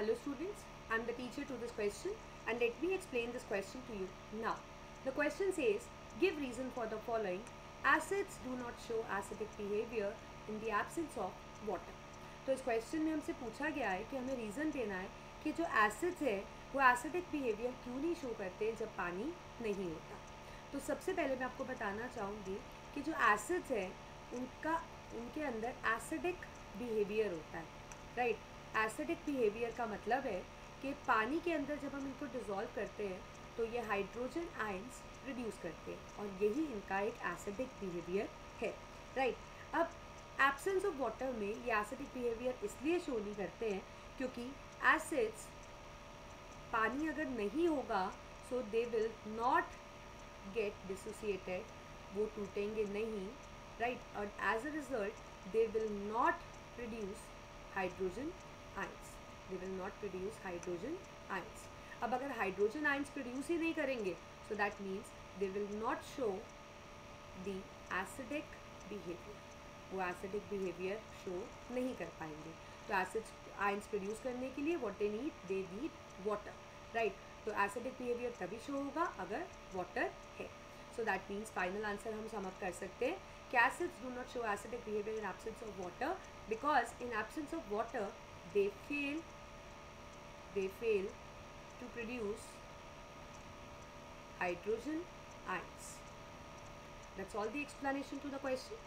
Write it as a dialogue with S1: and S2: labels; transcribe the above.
S1: Hello students, I am the teacher to this question and let me explain this question to you now. The question says, give reason for the following. Acids do not show acidic behavior in the absence of water. तो इस question में हमसे पूछा गया है कि हमें reason देना है कि जो एसिड्स है वो एसिडिक बिहेवियर क्यों नहीं शो करते जब पानी नहीं होता तो सबसे पहले मैं आपको बताना चाहूँगी कि जो एसिड्स है उनका उनके अंदर एसिडिक बिहेवियर होता है राइट एसिडिक बिहेवियर का मतलब है कि पानी के अंदर जब हम इनको डिज़ोल्व करते हैं तो ये हाइड्रोजन आयंस प्रोड्यूस करते हैं और यही इनका एक एसिडिक बिहेवियर है राइट अब एब्सेंस ऑफ़ वाटर में ये एसिडिक बिहेवियर इसलिए शो नहीं करते हैं क्योंकि एसिड्स पानी अगर नहीं होगा so they will not get dissociated वो टूटेंगे नहीं राइट और as a result they will not produce hydrogen they will not produce hydrogen ions अब अगर हाइड्रोजन आइंस प्रोड्यूस ही नहीं करेंगे so that means they will not show the acidic behaviour वो एसिडिक बिहेवियर शो नहीं कर पाएँगे. तो एसिड आइंस प्रोड्यूस करने के लिए what they need they need water right तो एसिडिक बिहेवियर तभी शो होगा अगर वाटर है. So that means final answer हम समझ कर सकते हैं कि acids do not show acidic behaviour in absence of water because in absence of water they fail they fail to produce hydrogen ions. That's all the explanation to the question.